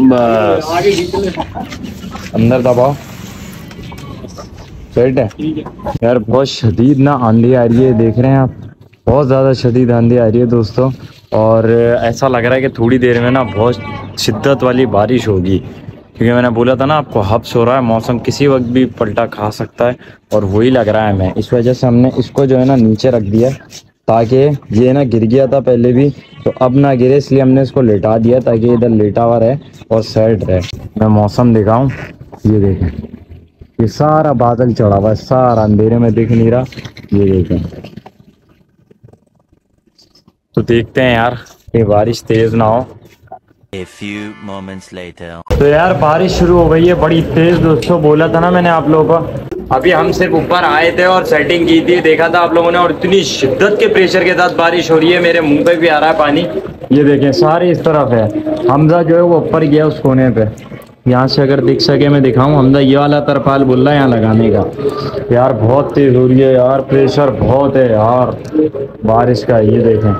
बस। अंदर दबाओ। है। यार, बहुत शदीद ना आंधी आ रही है, देख रहे हैं आप। बहुत ज़्यादा शदीद आंधी आ रही है दोस्तों। और ऐसा लग रहा है कि थोड़ी देर में ना बहुत शिद्दत वाली बारिश होगी। क्योंकि मैंने बोला था ना, आपको हब्स हो रहा है, मौसम किसी वक्त भी पलटा खा सकता है। और वही लग रहा है मैं। इस वजह से हमने इसको जो है ना नीचे रख दिया। ताकि ये ना गिर गया था पहले भी तो अब ना गिरे इसलिए हमने इसको लेटा दिया ताकि इधर लेटा हुआ रहे और सेट रहे। मैं मौसम दिखाऊँ ये देखें। ये सारा बादल चढ़ा हुआ है सारा अंधेरे में दिख नहीं रहा ये देखें। तो देखते हैं यार ये बारिश तेज ना हो। A few moments later. तो यार, बारिश शुरू हो गई है, बड़ी तेज दोस्तों, बोला था ना मैंने आप लोगों को। अभी हम सिर्फ़ ऊपर आए थे और सेटिंग की थी, देखा था आप लोगों ने, और इतनी शिद्दत के प्रेशर के साथ बारिश हो रही है, मेरे मुँह पे भी आ रहा है पानी। ये देखें, सारे इस तरफ़ है। हमजा जो है वो ऊपर गया उस कोने पे। यहाँ से अगर दिख सके, मैं दिखाऊँ, हमजा ये वाला तरपाल बोल रहा है यहाँ लगाने का। यार, बहुत तेज हो रही है यार प्रेशर बहुत है यार। बारिश का, ये देखें।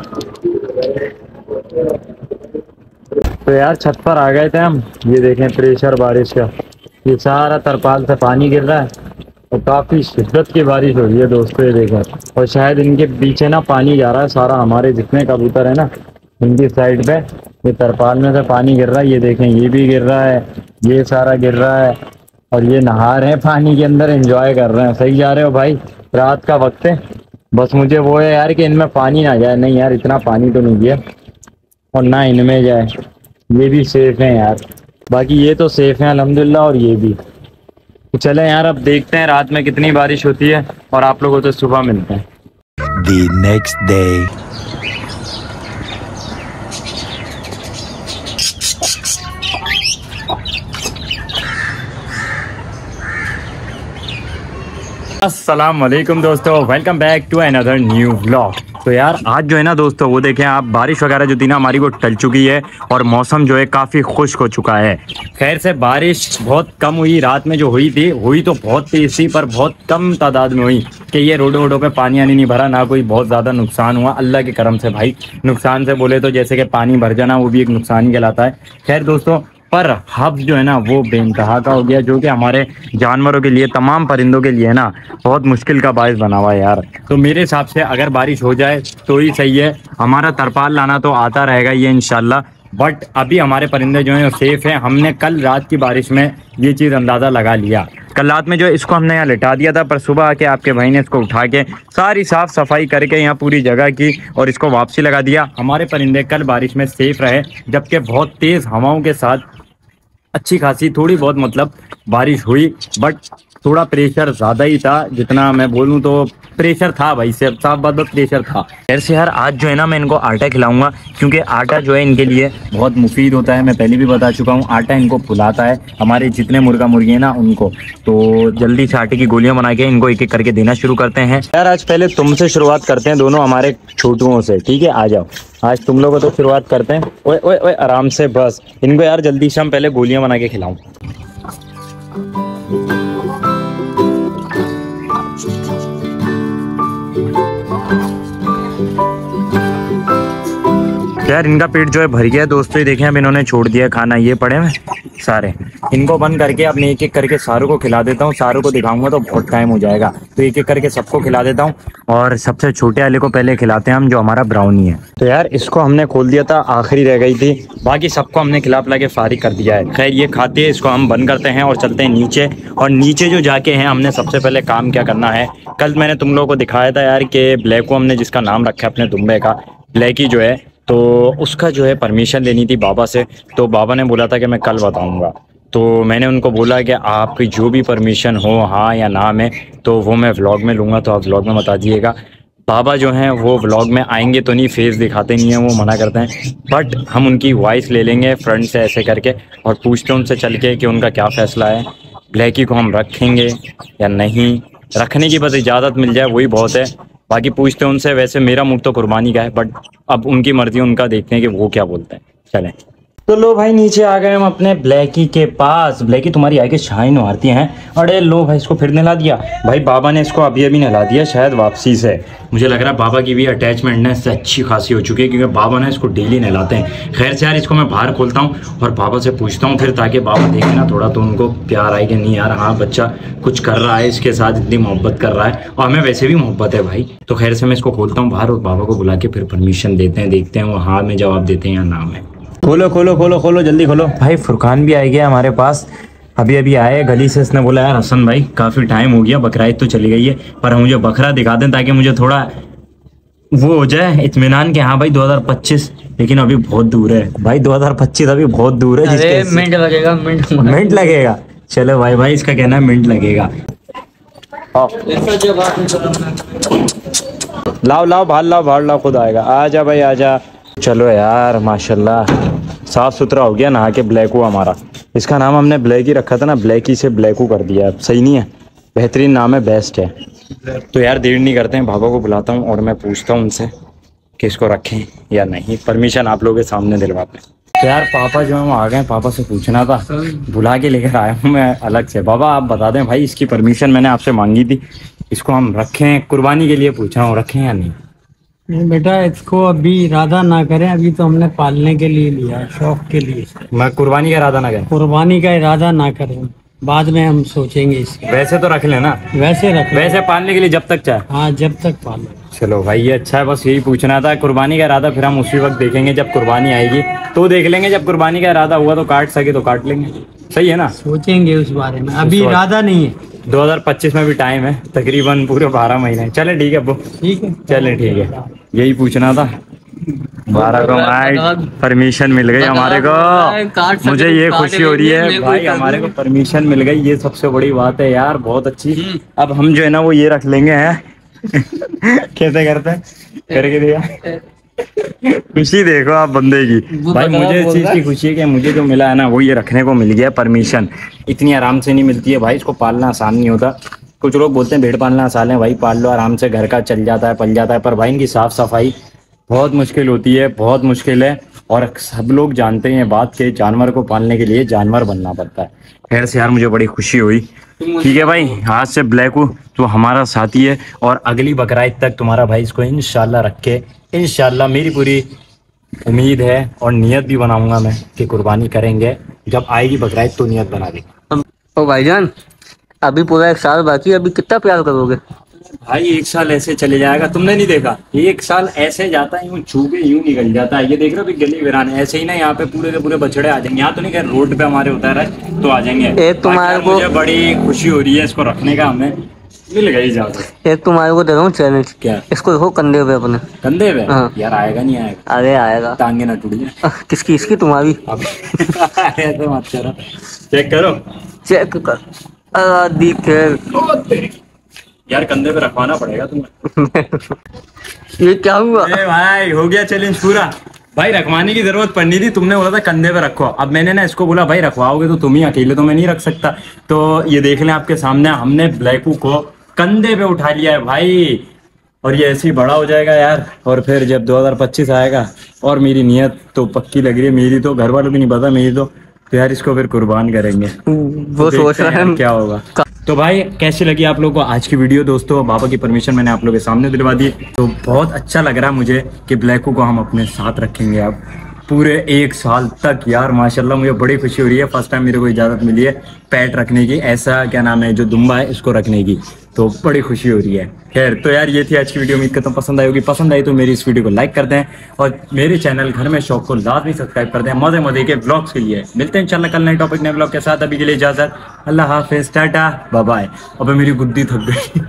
तो यार छत पर आ गए थे हम। ये देखें प्रेशर बारिश का। ये सारा तरपाल से पानी गिर रहा है और काफ़ी शिद्दत की बारिश हो रही है दोस्तों, ये देखें। और शायद इनके पीछे ना पानी जा रहा है, सारा हमारे जितने कबूतर है ना, इनकी साइड पे, ये तरपाल में से पानी गिर रहा है। ये देखें, ये भी गिर रहा है, ये सारा गिर रहा है, और ये नहा रहे हैं पानी के अंदर एंजॉय कर रहे हैं। सही जा रहे हो भाई, रात का वक्त है। बस मुझे वो है यार कि इनमें पानी ना जाए। नहीं यार, इतना पानी तो नहीं दिया। और ना इनमें जाए। ये भी सेफ़ है यार। बाकी ये तो सेफ़ है अल्हम्दुलिल्लाह और ये भी। तो चले यार अब देखते हैं रात में कितनी बारिश होती है और आप लोगों तो सुबह मिलते हैं। The next day. अस्सलाम वालेकुम दोस्तों welcome back to another new vlog तो यार, आज जो है ना दोस्तों, वो देखें आप, बारिश वगैरह जो थी ना हमारी, वो टल चुकी है और मौसम जो है काफ़ी खुश्क हो चुका है। खैर से, बारिश बहुत कम हुई, रात में जो हुई थी, हुई तो बहुत तेज थी पर बहुत कम तादाद में हुई कि ये रोडों वोडों पे पानी आनी नहीं भरा, ना कोई बहुत ज़्यादा नुकसान हुआ, अल्लाह के करम से भाई। नुकसान से बोले तो जैसे कि पानी भर जाना, वो भी एक नुकसान कहलाता है। खैर दोस्तों पर हब जो है ना, वो बेनतहा का हो गया, जो कि हमारे जानवरों के लिए, तमाम परिंदों के लिए है ना, बहुत मुश्किल का बायस बना हुआ है यार। तो मेरे हिसाब से अगर बारिश हो जाए तो ही सही है। हमारा तरपाल लाना तो आता रहेगा ये इनशाला बट अभी हमारे परिंदे जो हैं सेफ़ हैं। हमने कल रात की बारिश में ये चीज़ अंदाज़ा लगा लिया। कल रात में जो इसको हमने यहाँ लिटा दिया था, पर सुबह आके आपके भाई ने इसको उठा के सारी साफ़ सफ़ाई करके यहाँ पूरी जगह की और इसको वापसी लगा दिया। हमारे परिंदे कल बारिश में सेफ़ रहे, जबकि बहुत तेज़ हवाओं के साथ अच्छी खासी थोड़ी बहुत मतलब बारिश हुई बट थोड़ा प्रेशर ज़्यादा ही था, जितना मैं बोलूँ तो प्रेशर था भाई से साफ़ बात प्रेशर था। खैर से यार, आज जो है ना मैं इनको आटा खिलाऊँगा, क्योंकि आटा जो है इनके लिए बहुत मुफीद होता है, मैं पहले भी बता चुका हूँ, आटा इनको फुलाता है, हमारे जितने मुर्गा मुर्गी हैं ना उनको। तो जल्दी से आटे की गोलियाँ बना के इनको एक एक करके देना शुरू करते हैं। यार, आज पहले तुमसे शुरुआत करते हैं दोनों हमारे छोटुओं से, ठीक है? आ जाओ। आज तुम लोगों तो शुरुआत करते हैं। ओए ओए ओए, आराम से बस। इनको यार जल्दी से हम पहले गोलियाँ बना के खिलाऊं। यार इनका पेट जो है भर गया दोस्तों, ये देखें, अब इन्होंने छोड़ दिया खाना, ये पड़े हैं सारे। इनको बंद करके अब एक एक करके सारों को खिला देता हूँ, सारों को दिखाऊँगा तो बहुत टाइम हो जाएगा। तो एक एक करके सबको खिला देता हूँ, और सबसे छोटे वाले को पहले खिलाते हैं हम, जो हमारा ब्राउनी है। तो यार, इसको हमने खोल दिया था, आखिरी रह गई थी। बाकी सबको हमने खिला पिला के फारिग कर दिया है। खैर, ये खाते हैं, इसको हम बंद करते हैं और चलते हैं नीचे। और नीचे जो जाके हैं, हमने सबसे पहले काम क्या करना है? कल मैंने तुम लोगों को दिखाया था यार कि ब्लैक को हमने जिसका नाम रखा है अपने दुम्बे का, ब्लैकी जो है तो उसका जो है परमिशन लेनी थी बाबा से। तो बाबा ने बोला था कि मैं कल बताऊँगा। तो मैंने उनको बोला कि आपकी जो भी परमिशन हो हाँ या ना में तो वो मैं व्लॉग में लूँगा तो आप व्लॉग में बता दीजिएगा। बाबा जो हैं, वो व्लॉग में आएँगे तो नहीं फेस दिखाते नहीं हैं, वो मना करते हैं। बट हम उनकी वॉइस ले लेंगे फ्रंट से ऐसे करके और पूछते हैं उनसे चल के कि उनका क्या फ़ैसला है। ब्लैकी को हम रखेंगे या नहीं? रखने की बस इजाज़त मिल जाए, वही बहुत है। बाकी पूछते हैं उनसे, वैसे मेरा मूड तो कुर्बानी का है बट अब उनकी मर्ज़ी, उनका देखते हैं कि वो क्या बोलते हैं। चलें। तो लो भाई, नीचे आ गए हम अपने ब्लैकी के पास। ब्लैकी तुम्हारी आई के शाइन मारती हैं। अरे लो भाई, इसको फिर नहला दिया। भाई, बाबा ने इसको अभी अभी नहला दिया, शायद वापसी से। मुझे लग रहा है बाबा की भी अटैचमेंट ना इससे अच्छी खासी हो चुकी है, क्योंकि बाबा ना इसको डेली नहलाते हैं। खैर से यार, इसको मैं बाहर खोलता हूँ और बाबा से पूछता हूँ फिर, ताकि बाबा देखे ना थोड़ा तो उनको प्यार आए कि नहीं यार हाँ बच्चा कुछ कर रहा है, इसके साथ इतनी मोहब्बत कर रहा है। और हमें वैसे भी मोहब्बत है भाई। तो खैर से मैं इसको खोलता हूँ बाहर और बाबा को बुला के फिर परमिशन देते हैं, देखते हैं वो हाँ में जवाब देते हैं या ना में। खोलो खोलो खोलो खोलो जल्दी खोलो। भाई फुरकान भी आ गया हमारे पास। अभी अभी आए गली से इसने बोला यार हसन भाई काफ़ी टाइम हो गया बकरा तो चली गई है पर मुझे बकरा दिखा दें ताकि मुझे थोड़ा वो हो जाए इतमान के हाँ भाई 2025 लेकिन अभी बहुत दूर है। भाई 2025 अभी बहुत दूर है जिसके मिनट लगेगा मिनट मिनट लगेगा। चलो भाई भाई इसका कहना है मिनट लगेगा। लाओ लाओ बाहर लाओ बाहर लाओ खुद आएगा। आजा भाई आजा चलो यार माशाल्लाह। साफ़ सुथरा हो गया, नहा के ब्लैकू हमारा। इसका नाम हमने ब्लैक ही रखा था ना, ब्लैक ही से ब्लैकू कर दिया। सही नहीं है, बेहतरीन नाम है बेस्ट है। तो यार, देर नहीं करते हैं बाबा को बुलाता हूँ और मैं पूछता हूँ उनसे कि इसको रखें या नहीं। परमिशन आप लोगों के सामने दिलवाते हैं। तो यार, पापा जो है, वो आ गए पापा से पूछना था। बुला के लेकर आया हूँ मैं अलग से। बाबा, आप बता दें भाई, इसकी परमिशन मैंने आपसे मांगी थी। इसको हम रखें, कुर्बानी के लिए पूछ हूँ, रखें या नहीं? नहीं बेटा इसको अभी इरादा ना करें अभी तो हमने पालने के लिए लिया शौक के लिए। मैं कुर्बानी का इरादा ना करें? कुर्बानी का इरादा ना करें। बाद में हम सोचेंगे इसके। वैसे तो रख लेना। वैसे रख वैसे पालने के लिए जब तक चाहे। हाँ जब तक पालो। चलो भाई ये अच्छा है बस यही पूछना था। कुर्बानी का इरादा फिर हम उसी वक्त देखेंगे जब कुर्बानी आएगी। तो देख लेंगे जब कुर्बानी का इरादा हुआ तो काट सके तो काट लेंगे। सही है ना? सोचेंगे उस बारे में। अभी इरादा नहीं है। 2025 में भी टाइम है तकरीबन पूरे बारह महीने। चले ठीक है अब्बू। ठीक है। चले ठीक है। यही पूछना था। बारह को भाई परमिशन मिल गई हमारे को। मुझे ये खुशी हो रही है। भाई हमारे को। परमिशन मिल गई ये सबसे बड़ी बात है यार बहुत अच्छी। अब हम जो है ना वो ये रख लेंगे हैं। कैसे करते हैं? करके दिया। खुशी देखो आप बंदे की। भाई मुझे इस चीज़ की खुशी है कि मुझे जो मिला है ना वो ये रखने को मिल गया परमिशन इतनी आराम से नहीं मिलती है भाई इसको पालना आसान नहीं होता। कुछ लोग बोलते हैं भेड़ पालना आसान है भाई पाल लो आराम से घर का चल जाता है पल जाता है पर भाई इनकी साफ़ सफ़ाई बहुत मुश्किल होती है बहुत मुश्किल है और सब लोग जानते हैं बात के जानवर को पालने के लिए जानवर बनना पड़ता है। खैर से यार मुझे बड़ी खुशी हुई। ठीक है भाई, हाथ से ब्लैकू तो हमारा साथी है और अगली बकराइद तक तुम्हारा भाई इसको इनशाला रखे इनशाला मेरी पूरी उम्मीद है और नियत भी बनाऊँगा मैं कि कुर्बानी करेंगे। जब आएगी बकराइद तो नियत बना देगी। ओ भाईजान, अभी पूरा एक साल बाकी अभी कितना प्यार करोगे? भाई एक साल ऐसे चले जाएगा तुमने नहीं देखा? एक साल ऐसे जाता है यूँ छू के यूँ निकल जाता है। ये देख रहे हो गली वीरान ऐसे ही ना यहाँ पे पूरे के पूरे बछड़े आ जाएँगे। यहाँ तो नहीं कह रोड पे हमारे उतर है तो आ जाएँगे। एक तुम्हारे को- मुझे बड़ी खुशी हो रही है इसको रखने का हमें। मिल गई इजाज़त एक तुम्हारे को दे रहा हूँ चैलेंज क्या? इसको देखो कंधे पे अपने। कंधे पे? हाँ। यार आएगा नहीं आएगा। अरे आएगा। टांगे ना टूट जाए। किसकी इसकी तुम्हारी? करो। चेक करो। चेक कर। दिखे यार कंधे पे रखवाना पड़ेगा तुम्हें। ये क्या हुआ? ए भाई हो गया चैलेंज पूरा। भाई रखवाने की ज़रूरत पड़नी थी तुमने बोला था कंधे पे रखो। अब मैंने ना इसको बोला भाई रखवाओगे तो तुम ही अकेले तो मैं नहीं रख सकता। तो ये देख लें आपके सामने हमने ब्लैकू को कंधे पे उठा लिया है भाई। और ये ऐसे ही बड़ा हो जाएगा यार। और फिर जब 2025 आएगा और मेरी नियत तो पक्की लग रही है। मेरी तो घर वालों को नहीं पता मेरी तो। तो यार इसको फिर कुर्बान करेंगे। वो सोच रहा हैं है क्या होगा। तो भाई, कैसी लगी आप लोगों को आज की वीडियो दोस्तों, बाबा की परमिशन मैंने आप लोगों के सामने दिलवा दी। तो बहुत अच्छा लग रहा है मुझे कि ब्लैको को हम अपने साथ रखेंगे अब। पूरे एक साल तक, यार, माशाल्लाह, मुझे बड़ी खुशी हो रही है। फ़र्स्ट टाइम मेरे को इजाज़त मिली है पैट रखने की। ऐसा, क्या नाम है, जो दुम्बा है, इसको रखने की। तो बड़ी खुशी हो रही है। खैर तो यार, ये थी आज की वीडियो उम्मीद करता हूँ पसंद आई होगी। पसंद आई तो मेरी इस वीडियो को लाइक कर दें और मेरे चैनल घर में शौक को लाजमी सब्सक्राइब कर दें। मज़े मज़े के ब्लॉग्स के लिए। मिलते हैं इंशाल्लाह कल नए टॉपिक नए ब्लॉग के साथ। अभी के लिए इजाज़त। अल्लाह हाफिज। टाटा। बाय अबे मेरी गुद्दी थक गई।